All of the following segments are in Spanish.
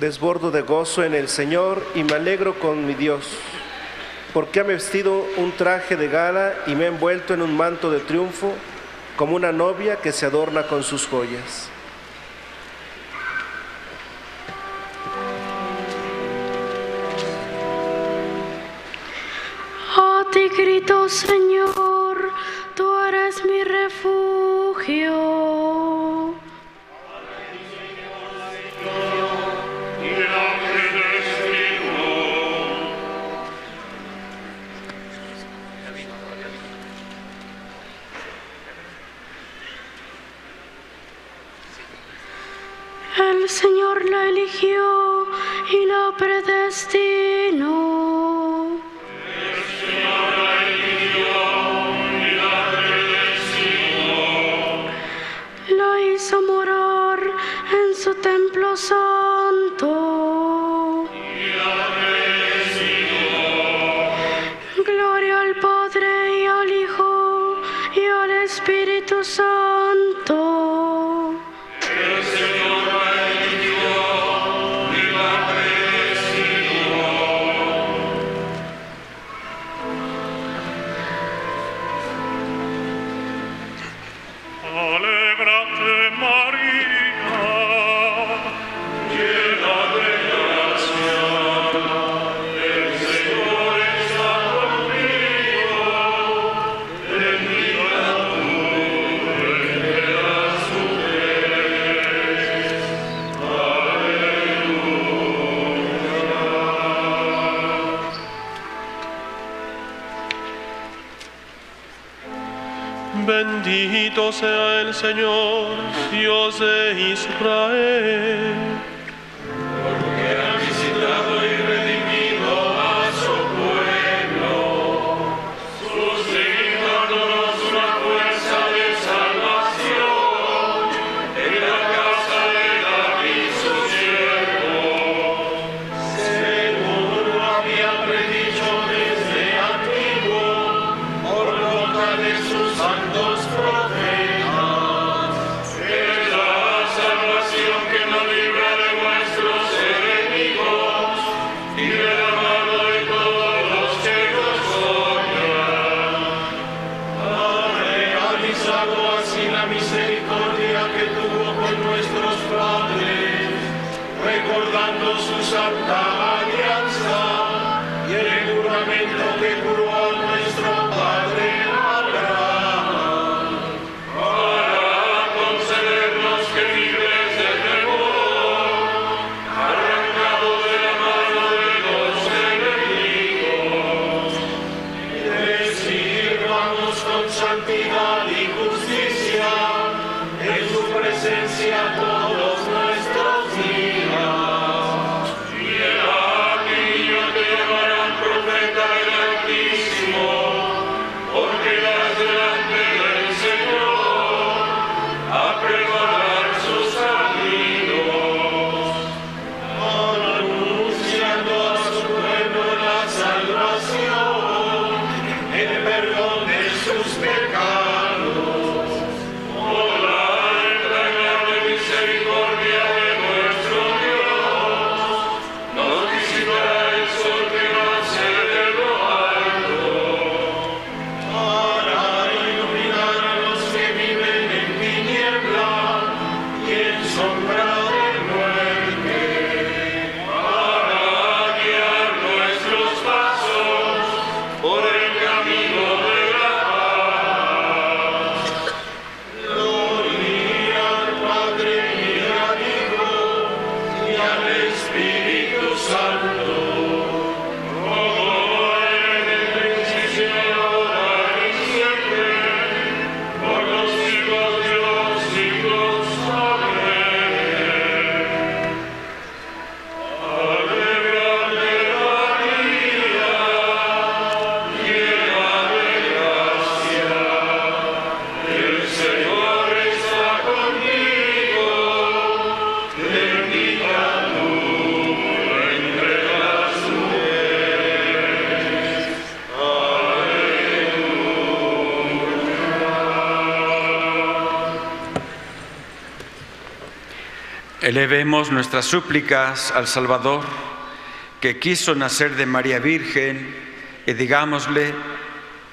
desbordo de gozo en el Señor y me alegro con mi Dios, porque ha vestido un traje de gala y me ha envuelto en un manto de triunfo como una novia que se adorna con sus joyas. Oh. Señor, Dios de Israel. Elevemos nuestras súplicas al Salvador, que quiso nacer de María Virgen, y digámosle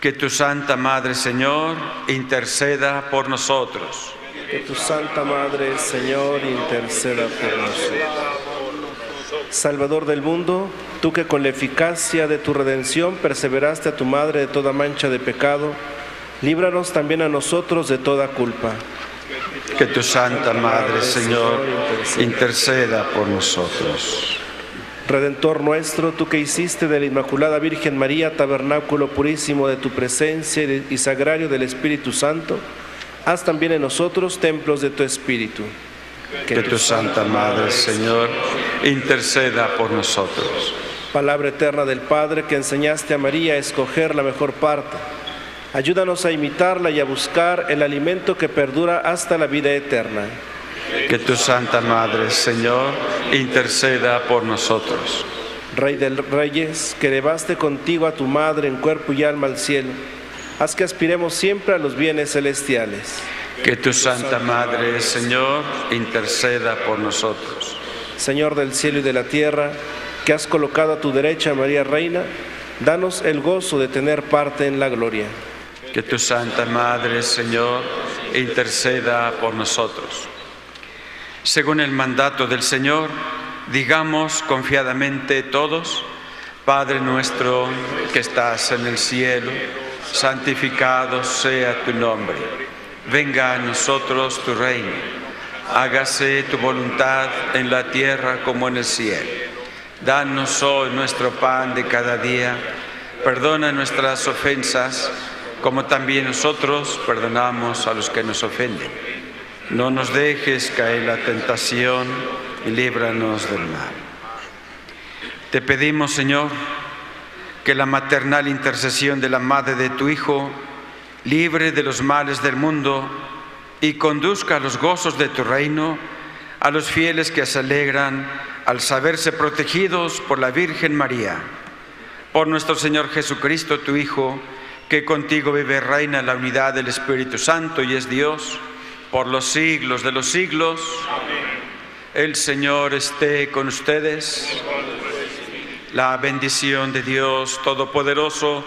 que tu Santa Madre, Señor, interceda por nosotros. Que tu Santa Madre, Señor, interceda por nosotros. Salvador del mundo, tú que con la eficacia de tu redención perseveraste a tu Madre de toda mancha de pecado, líbranos también a nosotros de toda culpa. Que tu Santa Madre, Señor, interceda por nosotros. Redentor nuestro, tú que hiciste de la Inmaculada Virgen María tabernáculo purísimo de tu presencia y sagrario del Espíritu Santo, haz también en nosotros templos de tu Espíritu. Que tu Santa Madre, Señor, interceda por nosotros. Palabra eterna del Padre que enseñaste a María a escoger la mejor parte. Ayúdanos a imitarla y a buscar el alimento que perdura hasta la vida eterna. Que tu Santa Madre, Señor, interceda por nosotros. Rey de Reyes, que elevaste contigo a tu Madre en cuerpo y alma al cielo, haz que aspiremos siempre a los bienes celestiales. Que tu Santa Madre, Señor, interceda por nosotros. Señor del cielo y de la tierra, que has colocado a tu derecha a María Reina, danos el gozo de tener parte en la gloria. Que tu Santa Madre, Señor, interceda por nosotros. Según el mandato del Señor, digamos confiadamente todos, Padre nuestro que estás en el cielo, santificado sea tu nombre. Venga a nosotros tu reino. Hágase tu voluntad en la tierra como en el cielo. Danos hoy nuestro pan de cada día. Perdona nuestras ofensas, como también nosotros perdonamos a los que nos ofenden. No nos dejes caer la tentación y líbranos del mal. Te pedimos, Señor, que la maternal intercesión de la Madre de tu Hijo libre de los males del mundo y conduzca a los gozos de tu reino a los fieles que se alegran al saberse protegidos por la Virgen María. Por nuestro Señor Jesucristo, tu Hijo, que contigo vive reina la unidad del Espíritu Santo y es Dios por los siglos de los siglos. El Señor esté con ustedes. La bendición de Dios Todopoderoso,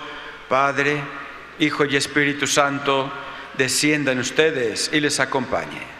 Padre, Hijo y Espíritu Santo, descienda en ustedes y les acompañe.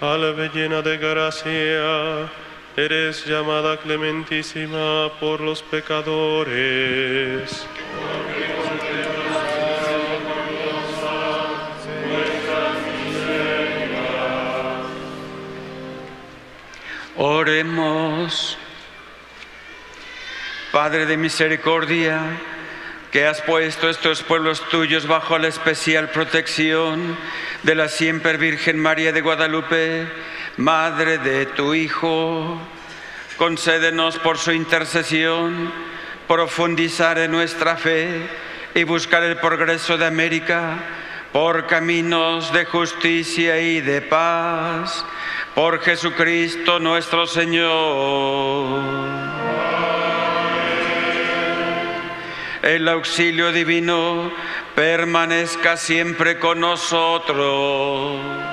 Salve llena de gracia, eres llamada clementísima por los pecadores. Oremos. Padre de misericordia, que has puesto estos pueblos tuyos bajo la especial protección de la siempre Virgen María de Guadalupe, Madre de tu Hijo, concédenos por su intercesión profundizar en nuestra fe y buscar el progreso de América por caminos de justicia y de paz, por Jesucristo nuestro Señor. El auxilio divino permanezca siempre con nosotros.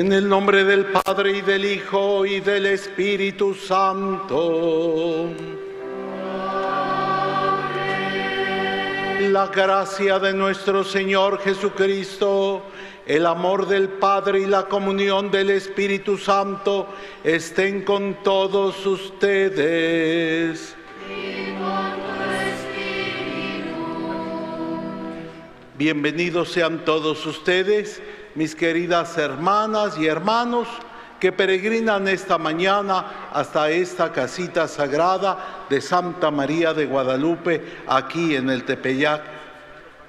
En el nombre del Padre y del Hijo y del Espíritu Santo. La gracia de nuestro Señor Jesucristo, el amor del Padre y la comunión del Espíritu Santo estén con todos ustedes. Bienvenidos sean todos ustedes, mis queridas hermanas y hermanos que peregrinan esta mañana hasta esta casita sagrada de Santa María de Guadalupe, aquí en el Tepeyac.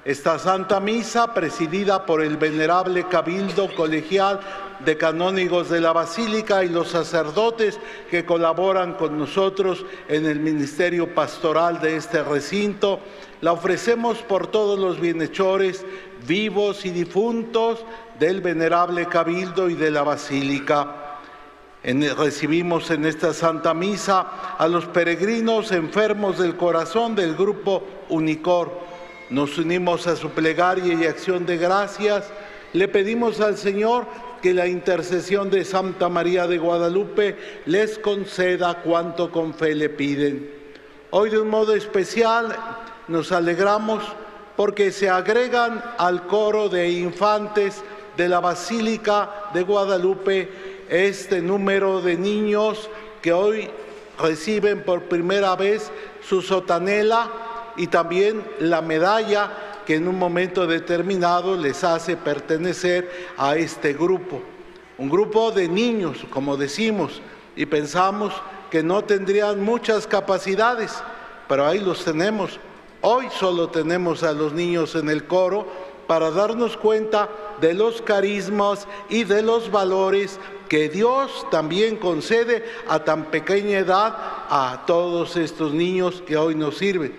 Esta Santa Misa, presidida por el venerable Cabildo Colegial de Canónigos de la Basílica y los sacerdotes que colaboran con nosotros en el ministerio pastoral de este recinto, la ofrecemos por todos los bienhechores vivos y difuntos del venerable Cabildo y de la Basílica. En- recibimos en esta Santa Misa a los peregrinos enfermos del corazón del grupo Unicor. Nos unimos a su plegaria y acción de gracias. Le pedimos al Señor que la intercesión de Santa María de Guadalupe les conceda cuanto con fe le piden. Hoy de un modo especial nos alegramos porque se agregan al coro de infantes de la Basílica de Guadalupe este número de niños que hoy reciben por primera vez su sotanela y también la medalla que en un momento determinado les hace pertenecer a este grupo. Un grupo de niños, como decimos, y pensamos que no tendrían muchas capacidades, pero ahí los tenemos. Hoy solo tenemos a los niños en el coro para darnos cuenta de los carismas y de los valores que Dios también concede a tan pequeña edad a todos estos niños que hoy nos sirven.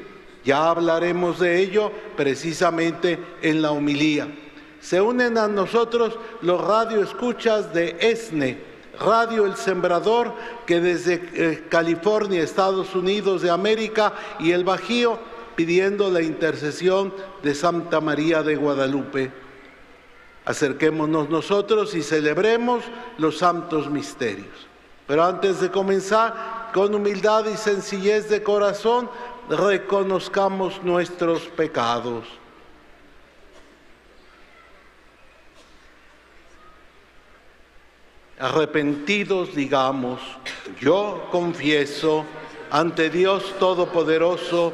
Ya hablaremos de ello precisamente en la homilía. Se unen a nosotros los radioescuchas de ESNE, Radio El Sembrador, que desde eh, California, Estados Unidos de América y el Bajío, pidiendo la intercesión de Santa María de Guadalupe. Acerquémonos nosotros y celebremos los santos misterios. Pero antes de comenzar, con humildad y sencillez de corazón, reconozcamos nuestros pecados. Arrepentidos digamos, yo confieso ante Dios Todopoderoso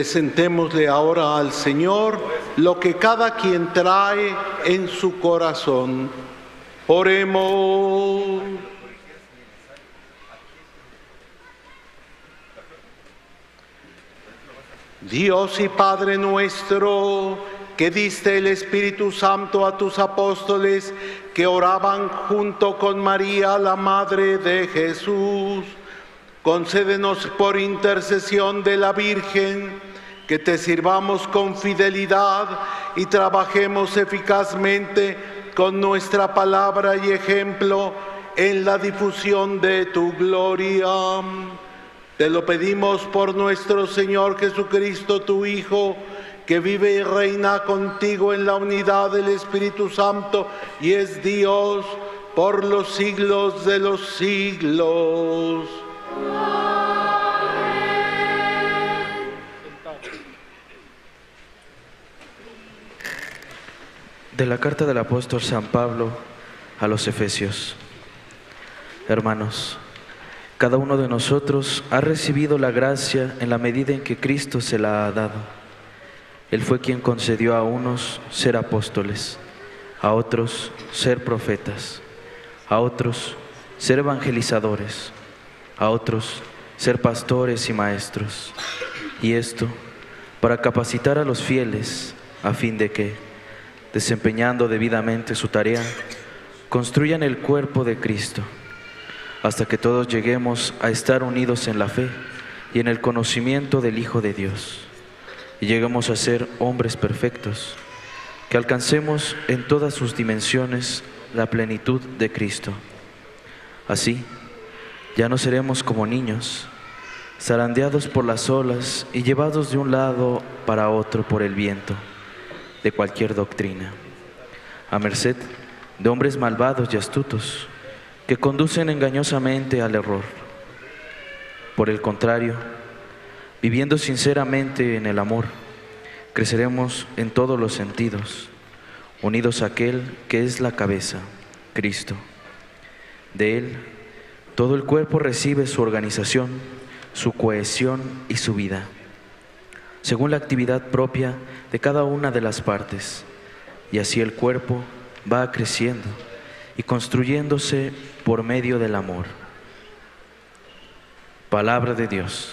Presentémosle ahora al Señor lo que cada quien trae en su corazón. Oremos. Dios y Padre nuestro, que diste el Espíritu Santo a tus apóstoles que oraban junto con María, la Madre de Jesús, concédenos por intercesión de la Virgen que te sirvamos con fidelidad y trabajemos eficazmente con nuestra palabra y ejemplo en la difusión de tu gloria. Te lo pedimos por nuestro Señor Jesucristo, tu Hijo, que vive y reina contigo en la unidad del Espíritu Santo y es Dios por los siglos de los siglos. De la carta del apóstol San Pablo a los Efesios. Hermanos, cada uno de nosotros ha recibido la gracia en la medida en que Cristo se la ha dado. Él fue quien concedió a unos ser apóstoles, a otros ser profetas, a otros ser evangelizadores, a otros ser pastores y maestros. Y esto para capacitar a los fieles a fin de que, desempeñando debidamente su tarea, construyan el cuerpo de Cristo, hasta que todos lleguemos a estar unidos en la fe y en el conocimiento del Hijo de Dios, y lleguemos a ser hombres perfectos, que alcancemos en todas sus dimensiones la plenitud de Cristo. Así, ya no seremos como niños, zarandeados por las olas y llevados de un lado para otro por el viento de cualquier doctrina, a merced de hombres malvados y astutos que conducen engañosamente al error. Por el contrario, viviendo sinceramente en el amor, creceremos en todos los sentidos, unidos a aquel que es la cabeza, Cristo. De Él, todo el cuerpo recibe su organización, su cohesión y su vida según la actividad propia de cada una de las partes. Y así el cuerpo va creciendo y construyéndose por medio del amor. Palabra de Dios.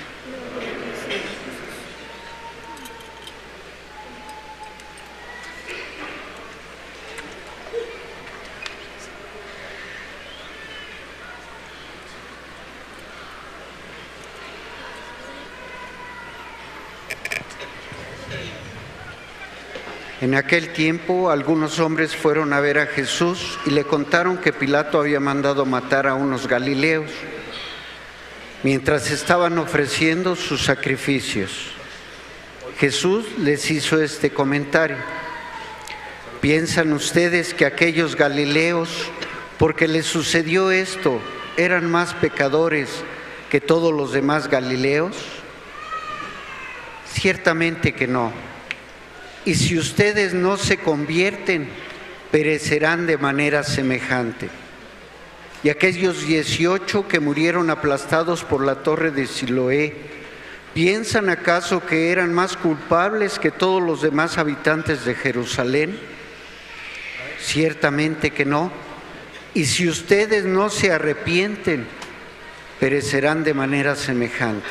Aquel tiempo algunos hombres fueron a ver a Jesús y le contaron que Pilato había mandado matar a unos galileos mientras estaban ofreciendo sus sacrificios. Jesús les hizo este comentario. ¿Piensan ustedes que aquellos galileos, porque les sucedió esto, eran más pecadores que todos los demás galileos? Ciertamente que no. Y si ustedes no se convierten, perecerán de manera semejante. Y aquellos 18 que murieron aplastados por la torre de Siloé, ¿piensan acaso que eran más culpables que todos los demás habitantes de Jerusalén? Ciertamente que no. Y si ustedes no se arrepienten, perecerán de manera semejante.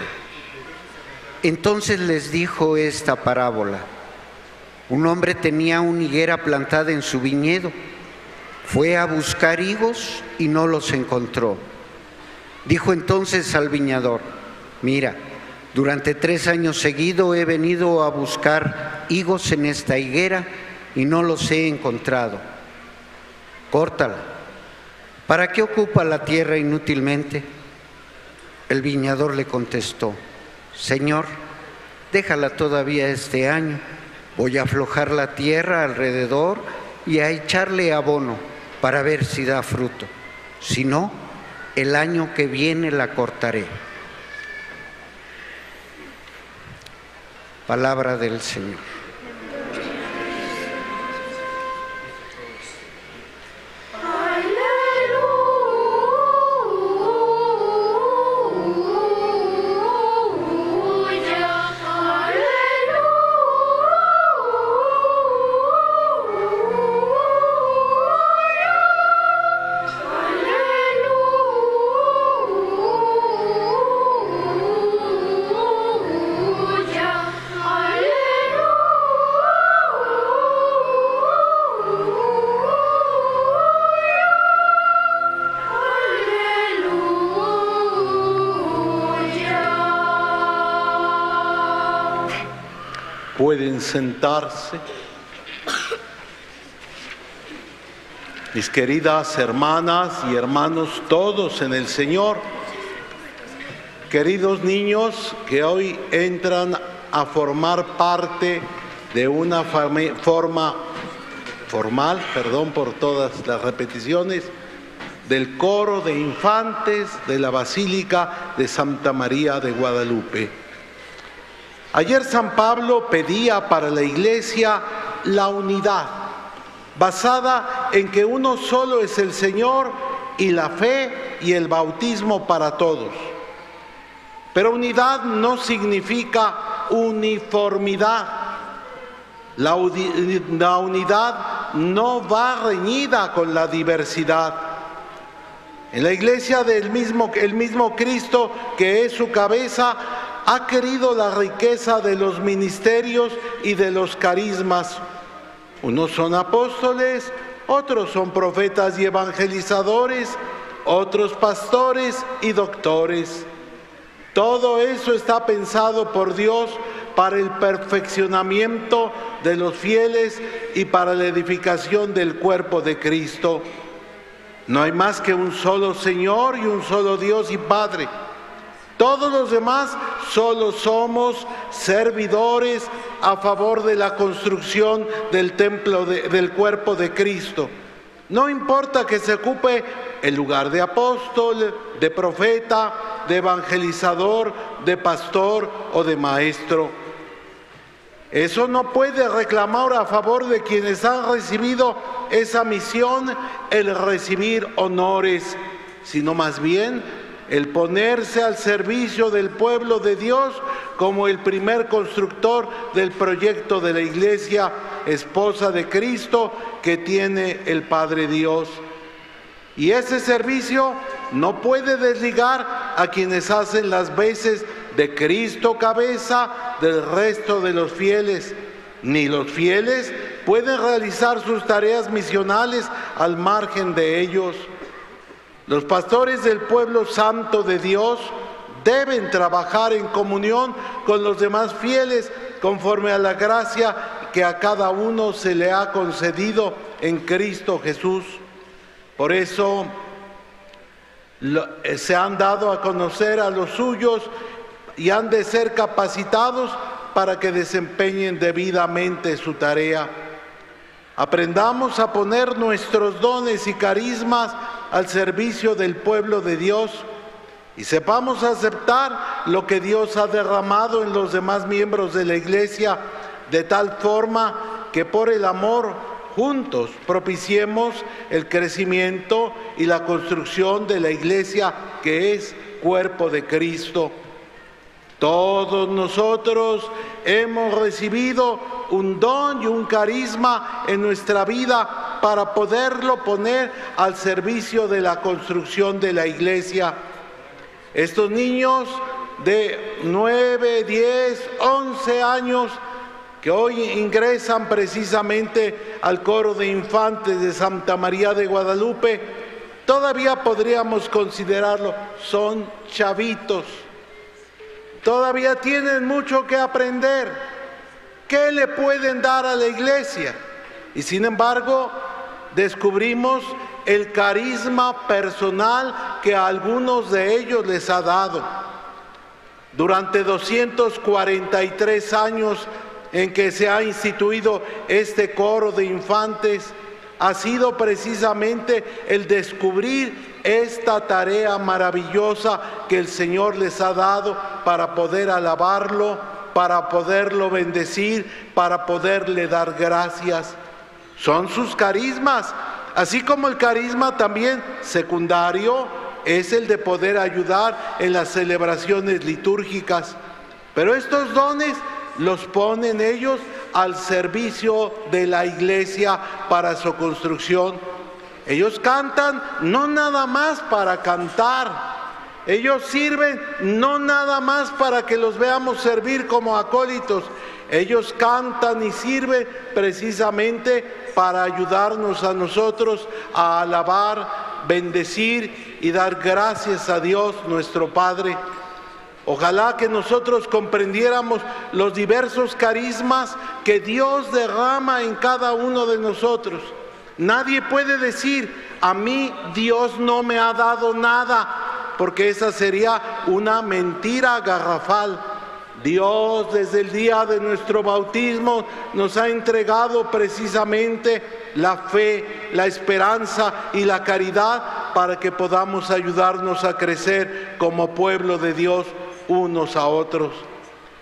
Entonces les dijo esta parábola. Un hombre tenía una higuera plantada en su viñedo. Fue a buscar higos y no los encontró. Dijo entonces al viñador, mira, durante tres años seguidos he venido a buscar higos en esta higuera y no los he encontrado. Córtala. ¿Para qué ocupa la tierra inútilmente? El viñador le contestó, Señor, déjala todavía este año Voy a aflojar la tierra alrededor y a echarle abono para ver si da fruto. Si no, el año que viene la cortaré. Palabra del Señor. Sentarse. Mis queridas hermanas y hermanos, todos en el Señor, queridos niños que hoy entran a formar parte de una forma formal, perdón por todas las repeticiones, del coro de infantes de la Basílica de Santa María de Guadalupe. Ayer San Pablo pedía para la iglesia la unidad, basada en que uno solo es el Señor y la fe y el bautismo para todos. Pero unidad no significa uniformidad. La, uni- la unidad no va reñida con la diversidad. En la iglesia del mismo, el mismo Cristo, que es su cabeza, ha querido la riqueza de los ministerios y de los carismas. Unos son apóstoles, otros son profetas y evangelizadores, otros pastores y doctores. Todo eso está pensado por Dios para el perfeccionamiento de los fieles y para la edificación del cuerpo de Cristo. No hay más que un solo Señor y un solo Dios y Padre. Todos los demás solo somos servidores a favor de la construcción del templo de- del cuerpo de Cristo. No importa que se ocupe el lugar de apóstol, de profeta, de evangelizador, de pastor o de maestro. Eso no puede reclamar a favor de quienes han recibido esa misión el recibir honores, sino más bien el ponerse al servicio del pueblo de Dios como el primer constructor del proyecto de la iglesia, esposa de Cristo, que tiene el Padre Dios. Y ese servicio no puede desligar a quienes hacen las veces de Cristo cabeza del resto de los fieles. Ni los fieles pueden realizar sus tareas misionales al margen de ellos. Los pastores del pueblo santo de Dios deben trabajar en comunión con los demás fieles conforme a la gracia que a cada uno se le ha concedido en Cristo Jesús. Por eso eh, se han dado a conocer a los suyos y han de ser capacitados para que desempeñen debidamente su tarea. Aprendamos a poner nuestros dones y carismas al servicio del pueblo de Dios y sepamos aceptar lo que Dios ha derramado en los demás miembros de la iglesia de tal forma que por el amor juntos propiciemos el crecimiento y la construcción de la iglesia que es cuerpo de Cristo. Todos nosotros hemos recibido un don y un carisma en nuestra vida para poderlo poner al servicio de la construcción de la iglesia. Estos niños de 9, 10, 11 años que hoy ingresan precisamente al coro de infantes de Santa María de Guadalupe, todavía podríamos considerarlo, son chavitos. Todavía tienen mucho que aprender. ¿Qué le pueden dar a la iglesia? Y sin embargo, descubrimos el carisma personal que a algunos de ellos les ha dado. Durante 243 años en que se ha instituido este coro de infantes, ha sido precisamente el descubrir esta tarea maravillosa que el Señor les ha dado para poder alabarlo, para poderlo bendecir, para poderle dar gracias. Son sus carismas, así como el carisma también secundario es el de poder ayudar en las celebraciones litúrgicas. Pero estos dones los ponen ellos al servicio de la iglesia para su construcción. Ellos cantan no nada más para cantar, ellos sirven no nada más para que los veamos servir como acólitos, ellos cantan y sirven precisamente para ayudarnos a nosotros a alabar, bendecir y dar gracias a Dios nuestro Padre. Ojalá que nosotros comprendiéramos los diversos carismas que Dios derrama en cada uno de nosotros. Nadie puede decir, a mí Dios no me ha dado nada, porque esa sería una mentira garrafal. Dios desde el día de nuestro bautismo nos ha entregado precisamente la fe, la esperanza y la caridad para que podamos ayudarnos a crecer como pueblo de Dios unos a otros.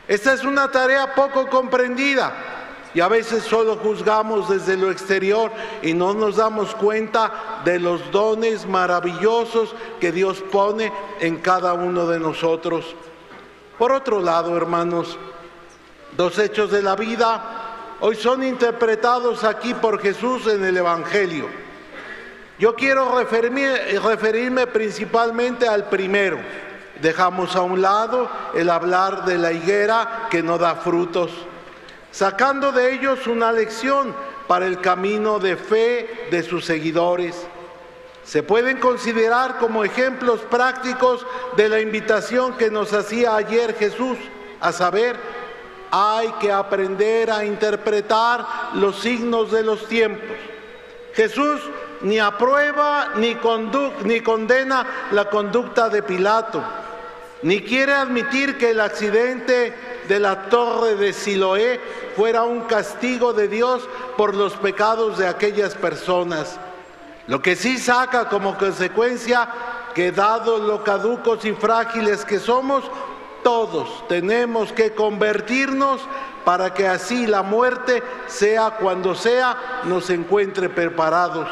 Esta es una tarea poco comprendida y a veces solo juzgamos desde lo exterior y no nos damos cuenta de los dones maravillosos que Dios pone en cada uno de nosotros. Por otro lado, hermanos, dos hechos de la vida hoy son interpretados aquí por Jesús en el Evangelio. Yo quiero referirme, referirme principalmente al primero. Dejamos a un lado el hablar de la higuera que no da frutos, sacando de ellos una lección para el camino de fe de sus seguidores. Se pueden considerar como ejemplos prácticos de la invitación que nos hacía ayer Jesús, a saber, hay que aprender a interpretar los signos de los tiempos. Jesús ni aprueba ni, ni condena la conducta de Pilato, ni quiere admitir que el accidente de la torre de Siloé fuera un castigo de Dios por los pecados de aquellas personas. Lo que sí saca como consecuencia que dado lo caducos y frágiles que somos, todos tenemos que convertirnos para que así la muerte, sea cuando sea, nos encuentre preparados.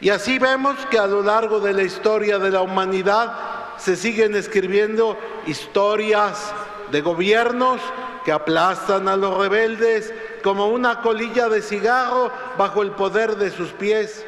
Y así vemos que a lo largo de la historia de la humanidad se siguen escribiendo historias de gobiernos que aplastan a los rebeldes como una colilla de cigarro bajo el poder de sus pies,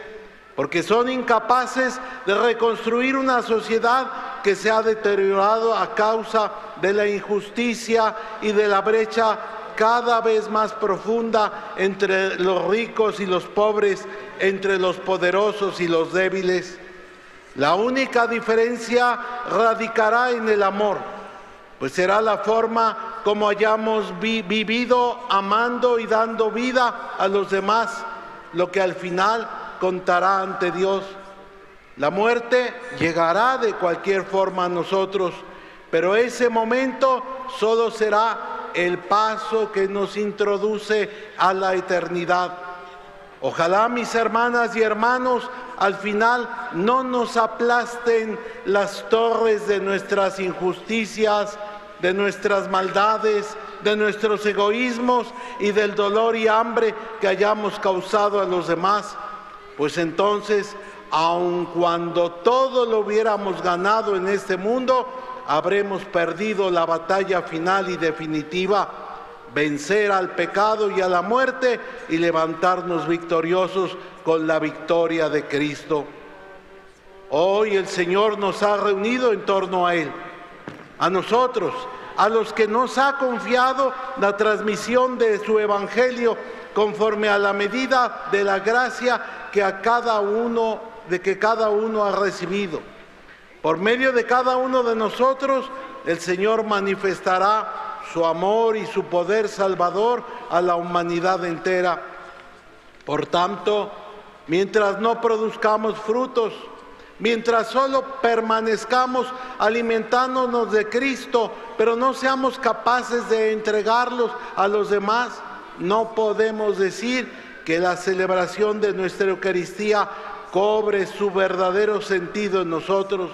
porque son incapaces de reconstruir una sociedad que se ha deteriorado a causa de la injusticia y de la brecha cada vez más profunda entre los ricos y los pobres, entre los poderosos y los débiles. La única diferencia radicará en el amor, pues será la forma como hayamos vi- vivido amando y dando vida a los demás, lo que al final contará ante Dios. La muerte llegará de cualquier forma a nosotros, pero ese momento solo será el paso que nos introduce a la eternidad. Ojalá mis hermanas y hermanos al final no nos aplasten las torres de nuestras injusticias, de nuestras maldades, de nuestros egoísmos y del dolor y hambre que hayamos causado a los demás. Pues entonces, aun cuando todo lo hubiéramos ganado en este mundo, habremos perdido la batalla final y definitiva, vencer al pecado y a la muerte y levantarnos victoriosos con la victoria de Cristo. Hoy el Señor nos ha reunido en torno a Él, a nosotros, a los que nos ha confiado la transmisión de su Evangelio conforme a la medida de la gracia que a cada uno, de que cada uno ha recibido. Por medio de cada uno de nosotros, el Señor manifestará su amor y su poder salvador a la humanidad entera. Por tanto, mientras no produzcamos frutos, mientras solo permanezcamos alimentándonos de Cristo, pero no seamos capaces de entregarlos a los demás, no podemos decir que la celebración de nuestra Eucaristía cobre su verdadero sentido en nosotros.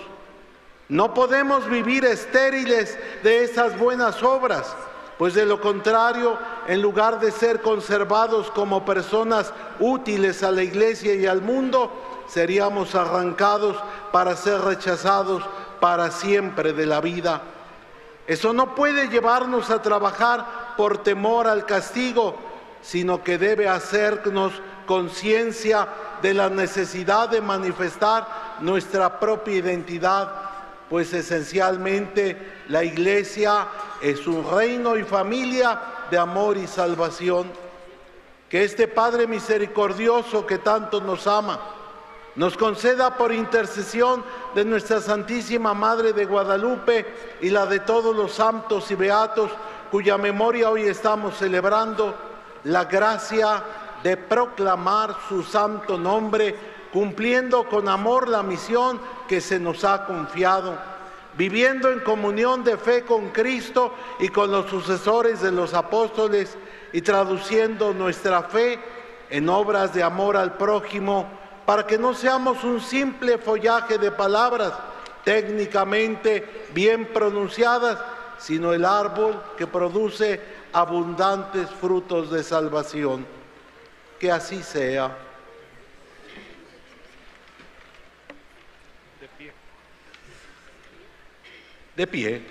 No podemos vivir estériles de esas buenas obras, pues de lo contrario, en lugar de ser conservados como personas útiles a la iglesia y al mundo, seríamos arrancados para ser rechazados para siempre de la vida. Eso no puede llevarnos a trabajar por temor al castigo, sino que debe hacernos conciencia de la necesidad de manifestar nuestra propia identidad, pues esencialmente la iglesia es un reino y familia de amor y salvación. Que este Padre misericordioso que tanto nos ama, nos conceda por intercesión de nuestra Santísima Madre de Guadalupe y la de todos los santos y beatos cuya memoria hoy estamos celebrando, la gracia de proclamar su santo nombre, cumpliendo con amor la misión que se nos ha confiado, viviendo en comunión de fe con Cristo y con los sucesores de los apóstoles y traduciendo nuestra fe en obras de amor al prójimo, para que no seamos un simple follaje de palabras técnicamente bien pronunciadas, sino el árbol que produce abundantes frutos de salvación. Que así sea. De pie.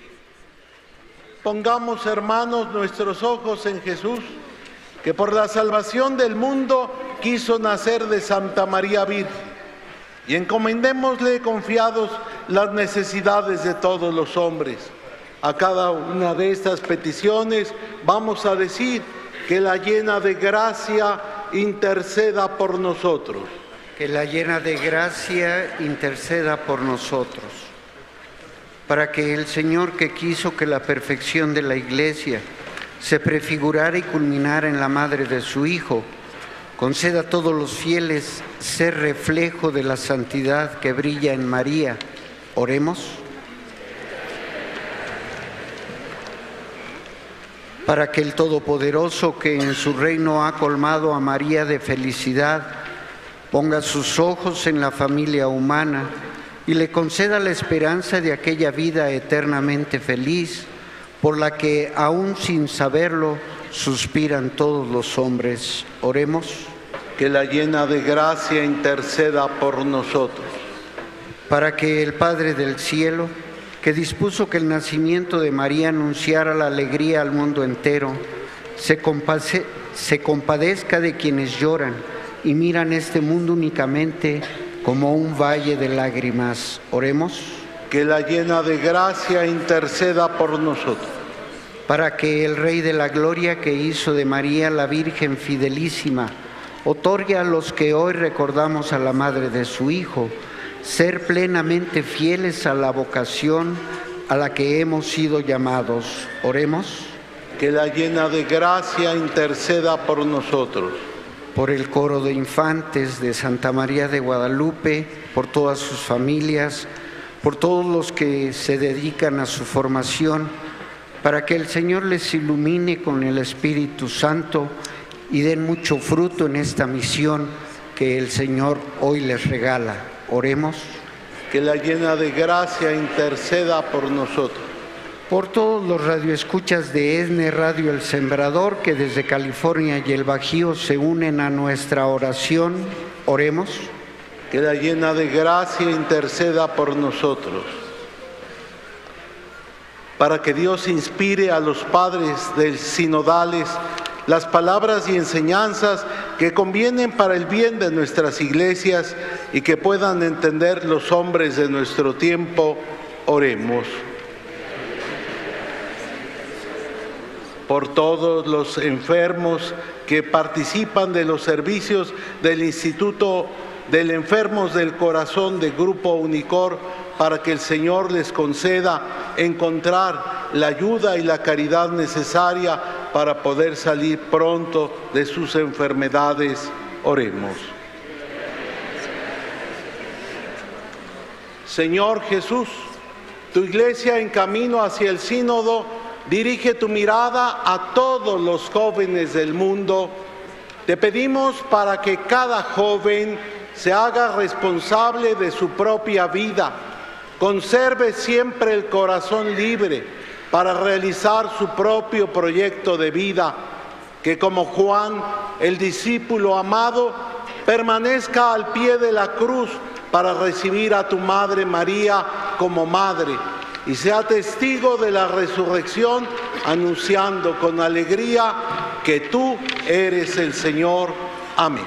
Pongamos, hermanos, nuestros ojos en Jesús, que por la salvación del mundo quiso nacer de Santa María Virgen. Y encomendémosle confiados las necesidades de todos los hombres. A cada una de estas peticiones vamos a decir, que la llena de gracia interceda por nosotros. Que la llena de gracia interceda por nosotros, para que el Señor que quiso que la perfección de la Iglesia se prefigurara y culminara en la madre de su Hijo, conceda a todos los fieles ser reflejo de la santidad que brilla en María. Oremos. Para que el Todopoderoso que en su reino ha colmado a María de felicidad, ponga sus ojos en la familia humana y le conceda la esperanza de aquella vida eternamente feliz por la que aún sin saberlo suspiran todos los hombres. Oremos Que la llena de gracia interceda por nosotros. para que el Padre del Cielo, que dispuso que el nacimiento de María anunciara la alegría al mundo entero, se, compase- se compadezca de quienes lloran y miran este mundo únicamente como un valle de lágrimas. Oremos. Que la llena de gracia interceda por nosotros. para que el Rey de la Gloria que hizo de María la Virgen fidelísima, otorgue a los que hoy recordamos a la Madre de su Hijo, ser plenamente fieles a la vocación a la que hemos sido llamados. Oremos Que la llena de gracia interceda por nosotros. Por el coro de infantes de Santa María de Guadalupe, por todas sus familias, por todos los que se dedican a su formación, para que el Señor les ilumine con el Espíritu Santo y den mucho fruto en esta misión que el Señor hoy les regala. Oremos Que la llena de gracia interceda por nosotros. Por todos los radioescuchas de ESNE Radio El Sembrador que desde California y el Bajío se unen a nuestra oración. Oremos. Que la llena de gracia interceda por nosotros. Para que Dios inspire a los padres del sinodales las palabras y enseñanzas que convienen para el bien de nuestras iglesias y que puedan entender los hombres de nuestro tiempo, oremos. Por todos los enfermos que participan de los servicios del Instituto del Enfermos del Corazón de Grupo Unicor, para que el Señor les conceda encontrar la ayuda y la caridad necesaria para poder salir pronto de sus enfermedades. Oremos. Señor Jesús, tu iglesia en camino hacia el sínodo dirige tu mirada a todos los jóvenes del mundo. Te pedimos para que cada joven se haga responsable de su propia vida, conserve siempre el corazón libre para realizar su propio proyecto de vida, que como Juan, el discípulo amado, permanezca al pie de la cruz para recibir a tu Madre María como madre y sea testigo de la resurrección, anunciando con alegría que tú eres el Señor. Amén.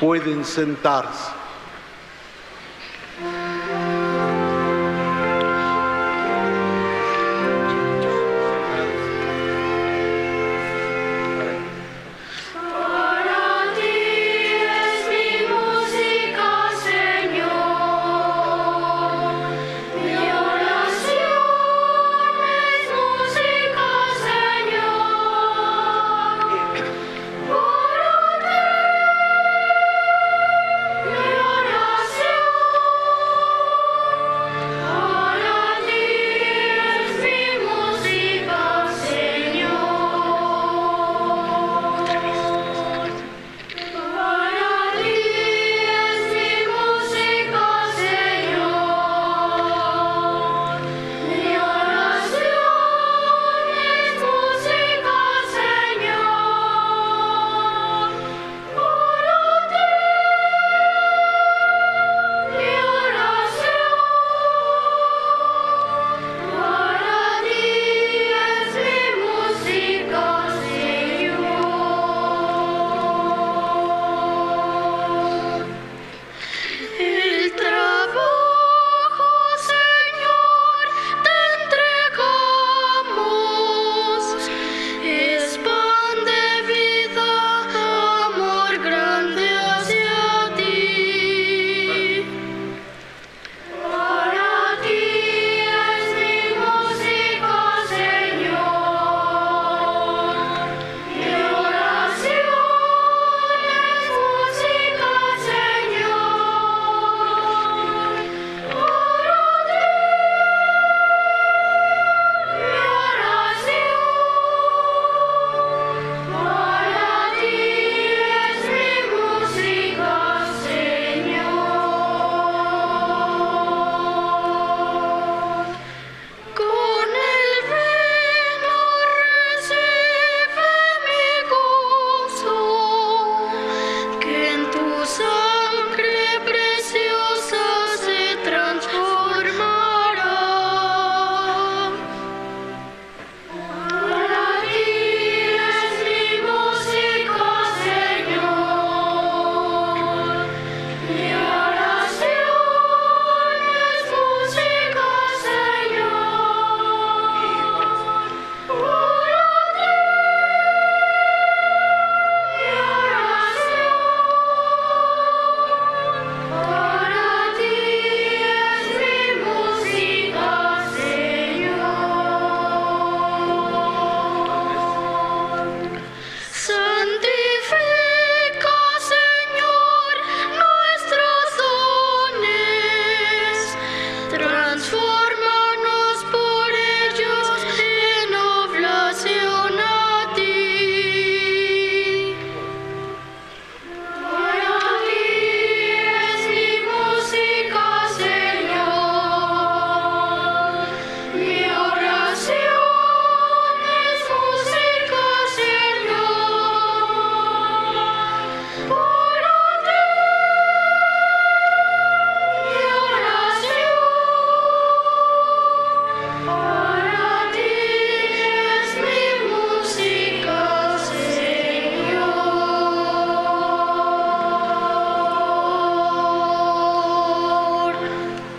Pueden sentarse.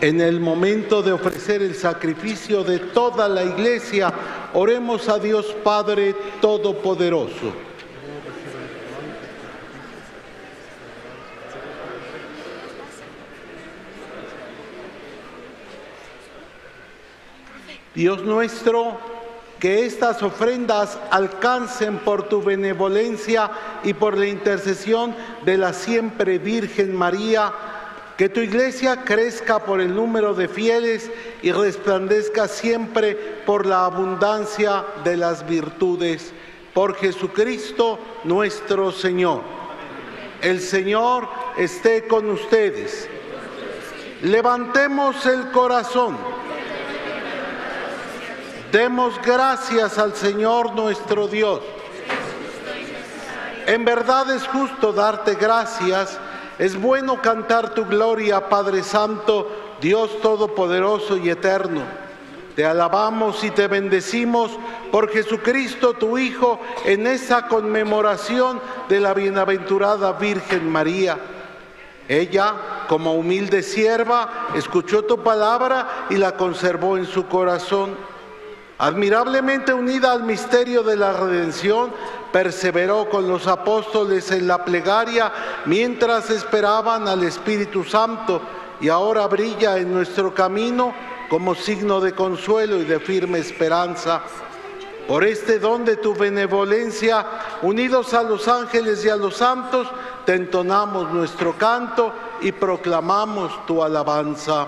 En el momento de ofrecer el sacrificio de toda la iglesia, oremos a Dios Padre Todopoderoso. Dios nuestro, que estas ofrendas alcancen por tu benevolencia y por la intercesión de la siempre Virgen María, que tu iglesia crezca por el número de fieles y resplandezca siempre por la abundancia de las virtudes. Por Jesucristo nuestro Señor. El Señor esté con ustedes. Levantemos el corazón. Demos gracias al Señor nuestro Dios. En verdad es justo darte gracias, es bueno cantar tu gloria, Padre Santo, Dios Todopoderoso y Eterno. Te alabamos y te bendecimos por Jesucristo tu Hijo en esa conmemoración de la bienaventurada Virgen María. Ella, como humilde sierva, escuchó tu palabra y la conservó en su corazón. Admirablemente unida al misterio de la redención, perseveró con los apóstoles en la plegaria mientras esperaban al Espíritu Santo y ahora brilla en nuestro camino como signo de consuelo y de firme esperanza. Por este don de tu benevolencia, unidos a los ángeles y a los santos, te entonamos nuestro canto y proclamamos tu alabanza.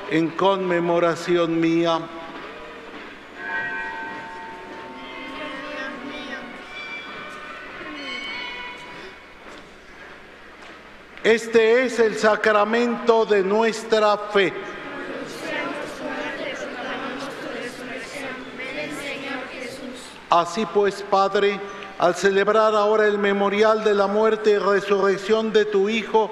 en conmemoración mía. Este es el sacramento de nuestra fe. Así pues, Padre, al celebrar ahora el memorial de la muerte y resurrección de tu Hijo,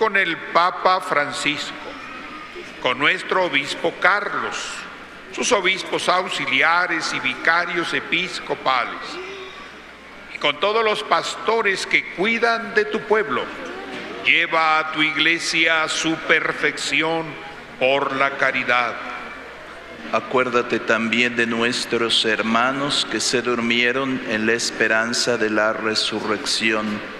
con el Papa Francisco, con nuestro obispo Carlos, sus obispos auxiliares y vicarios episcopales, y con todos los pastores que cuidan de tu pueblo. Lleva a tu iglesia a su perfección por la caridad. Acuérdate también de nuestros hermanos que se durmieron en la esperanza de la resurrección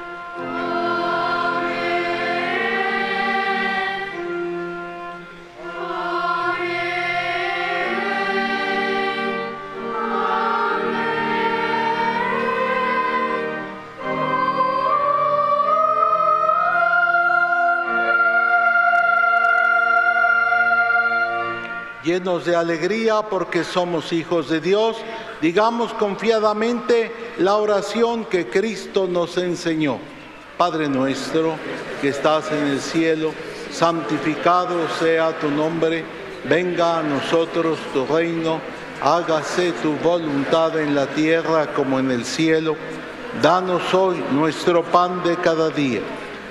Llenos de alegría porque somos hijos de Dios, digamos confiadamente la oración que Cristo nos enseñó. Padre nuestro que estás en el cielo, santificado sea tu nombre, venga a nosotros tu reino, hágase tu voluntad en la tierra como en el cielo. Danos hoy nuestro pan de cada día.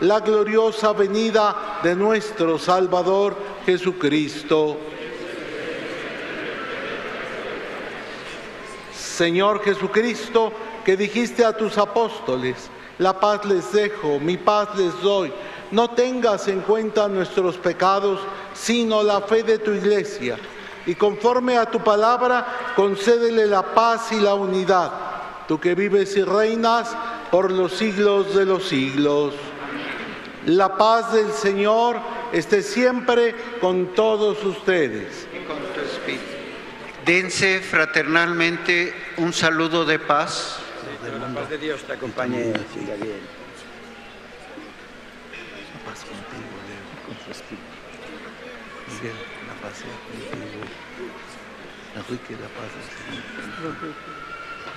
la gloriosa venida de nuestro Salvador Jesucristo. Señor Jesucristo, que dijiste a tus apóstoles, la paz les dejo, mi paz les doy. No tengas en cuenta nuestros pecados, sino la fe de tu iglesia. Y conforme a tu palabra, concédele la paz y la unidad. Tú que vives y reinas por los siglos de los siglos. La paz del Señor esté siempre con todos ustedes. Dense fraternalmente un saludo de paz. La paz de Dios te acompañe. Bien. La paz contigo, Leo, con su espíritu. Miguel, la paz sea contigo. Enrique, la paz del Señor.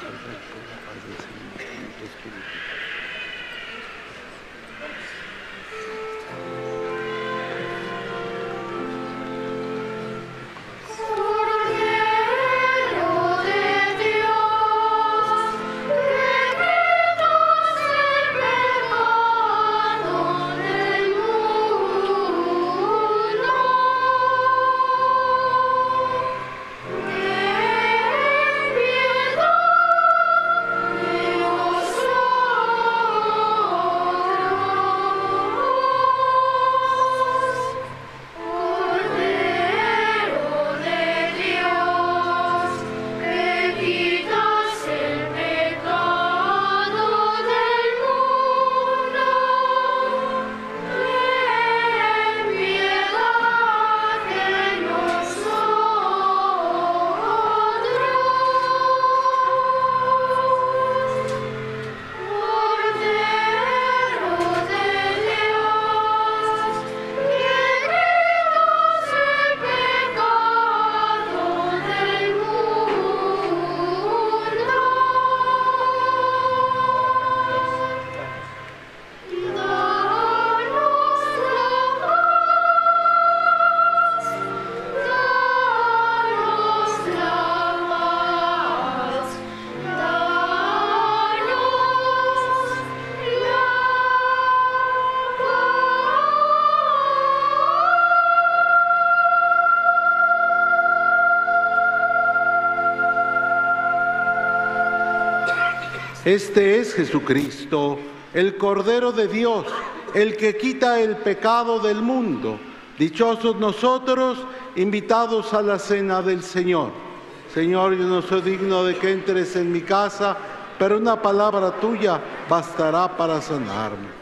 Alberto, la paz del Señor, con tu espíritu. Este es Jesucristo, el Cordero de Dios, el que quita el pecado del mundo. Dichosos nosotros, invitados a la cena del Señor. Señor, yo no soy digno de que entres en mi casa, pero una palabra tuya bastará para sanarme.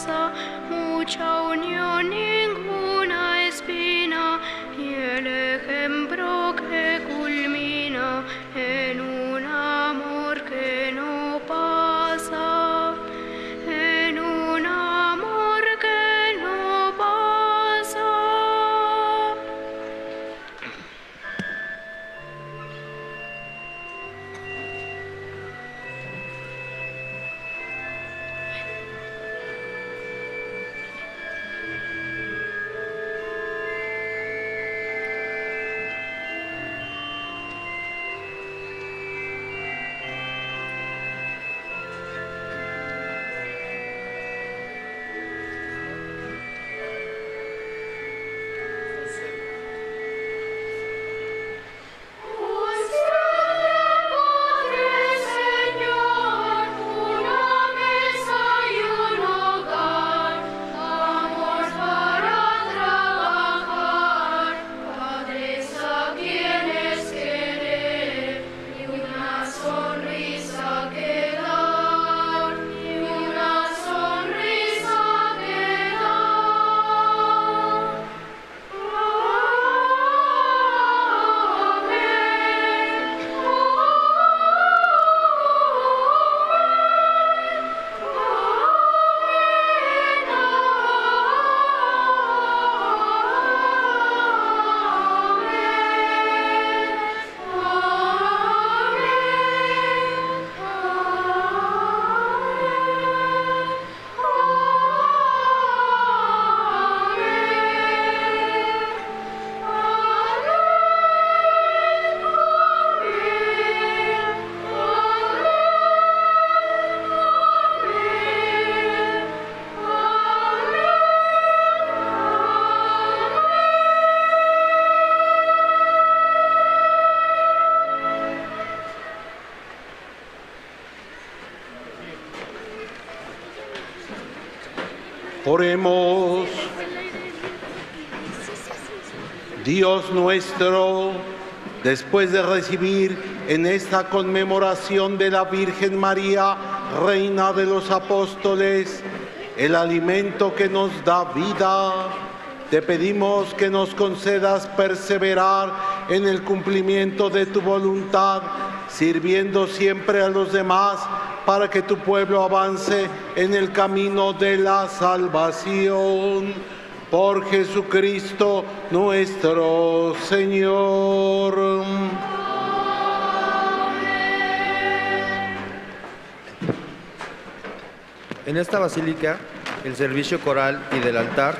alianza, mucha unión. Y Dios nuestro, después de recibir en esta conmemoración de la Virgen María, Reina de los Apóstoles, el alimento que nos da vida, te pedimos que nos concedas perseverar en el cumplimiento de tu voluntad, sirviendo siempre a los demás para que tu pueblo avance en el camino de la salvación. Por Jesucristo nuestro Señor. En esta basílica, el servicio coral y del altar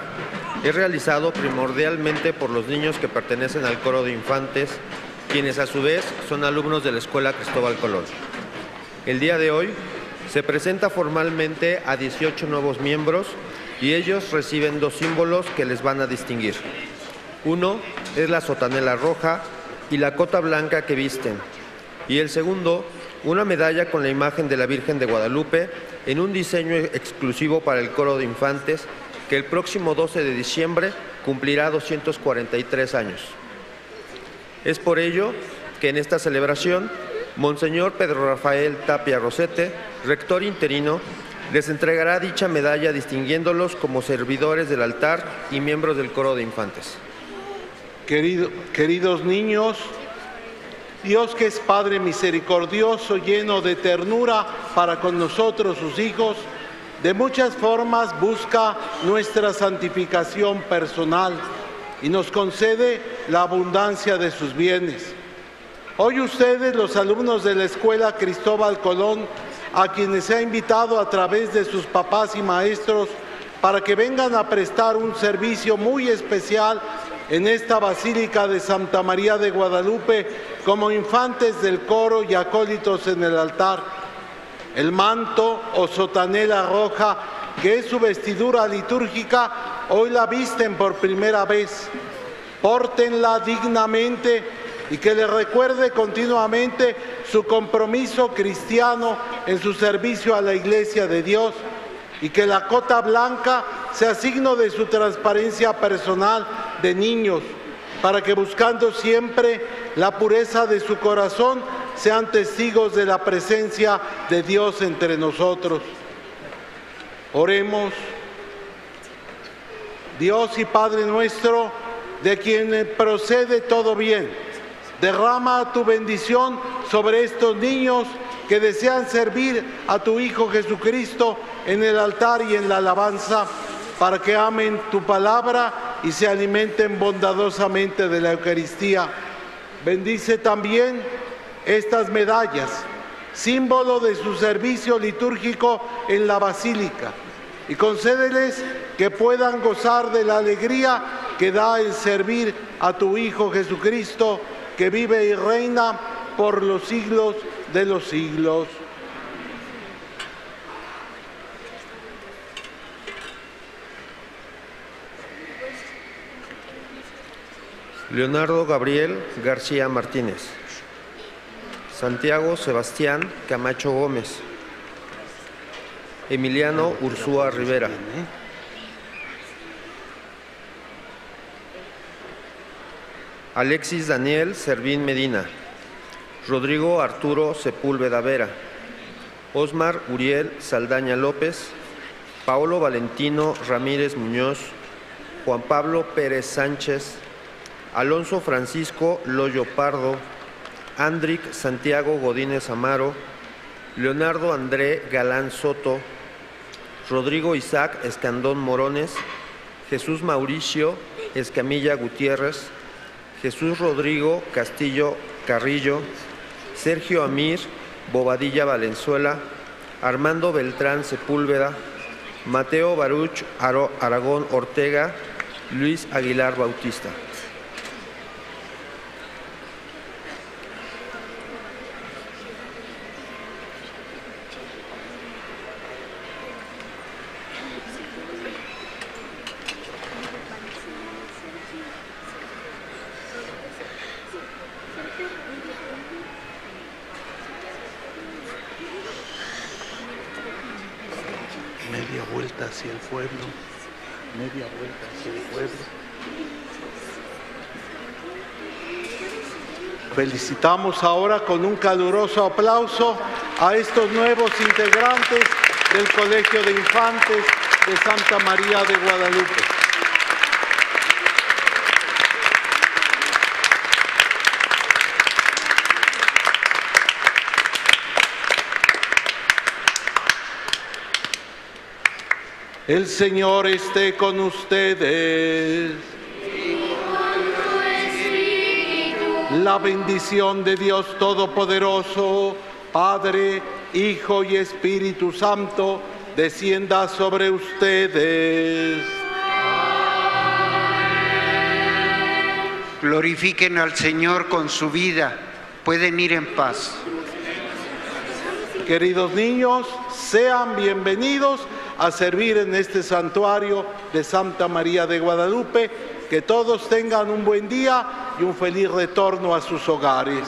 es realizado primordialmente por los niños que pertenecen al coro de infantes, quienes a su vez son alumnos de la Escuela Cristóbal Colón. El día de hoy se presenta formalmente a 18 nuevos miembros y ellos reciben dos símbolos que les van a distinguir. Uno es la sotanela roja y la cota blanca que visten, y el segundo, una medalla con la imagen de la Virgen de Guadalupe en un diseño exclusivo para el coro de infantes que el próximo 12 de diciembre cumplirá 243 años. Es por ello que en esta celebración, Monseñor Pedro Rafael Tapia Rosete, rector interino, les entregará dicha medalla distinguiéndolos como servidores del altar y miembros del coro de infantes. Querido- queridos niños, Dios que es Padre misericordioso, lleno de ternura para con nosotros, sus hijos, de muchas formas busca nuestra santificación personal y nos concede la abundancia de sus bienes. Hoy ustedes, los alumnos de la Escuela Cristóbal Colón, a quienes se ha invitado a través de sus papás y maestros para que vengan a prestar un servicio muy especial en esta Basílica de Santa María de Guadalupe como infantes del coro y acólitos en el altar. El manto o sotanela roja, que es su vestidura litúrgica, hoy la visten por primera vez. Pórtenla dignamente y que le recuerde continuamente su compromiso cristiano en su servicio a la Iglesia de Dios y que la cota blanca sea signo de su transparencia personal de niños, para que buscando siempre la pureza de su corazón sean testigos de la presencia de Dios entre nosotros. Oremos. Dios y Padre nuestro, de quien procede todo bien, derrama tu bendición sobre estos niños que desean servir a tu Hijo Jesucristo en el altar y en la alabanza, para que amen tu palabra y se alimenten bondadosamente de la Eucaristía. Bendice también estas medallas, símbolo de su servicio litúrgico en la basílica, y concédeles que puedan gozar de la alegría que da el servir a tu Hijo Jesucristo, que vive y reina por los siglos de los siglos. Leonardo Gabriel García Martínez. Santiago Sebastián Camacho Gómez. Emiliano Ursúa Rivera. Alexis Daniel Servín Medina. Rodrigo Arturo Sepúlveda Vera. Osmar Uriel Saldaña López. Paolo Valentino Ramírez Muñoz. Juan Pablo Pérez Sánchez. Alonso Francisco Loyo Pardo, Andric Santiago Godínez Amaro, Leonardo André Galán Soto, Rodrigo Isaac Escandón Morones, Jesús Mauricio Escamilla Gutiérrez, Jesús Rodrigo Castillo Carrillo, Sergio Amir Bobadilla Valenzuela, Armando Beltrán Sepúlveda, Mateo Baruch Aragón Ortega, Luis Aguilar Bautista. Media vuelta hacia el pueblo. Media vuelta hacia el pueblo. Felicitamos ahora con un caluroso aplauso a estos nuevos integrantes del Colegio de Infantes de Santa María de Guadalupe. El Señor esté con ustedes. La bendición de Dios Todopoderoso, Padre, Hijo y Espíritu Santo, descienda sobre ustedes. Glorifiquen al Señor con su vida. Pueden ir en paz. Queridos niños, sean bienvenidos a servir en este santuario de Santa María de Guadalupe. Que todos tengan un buen día y un feliz retorno a sus hogares.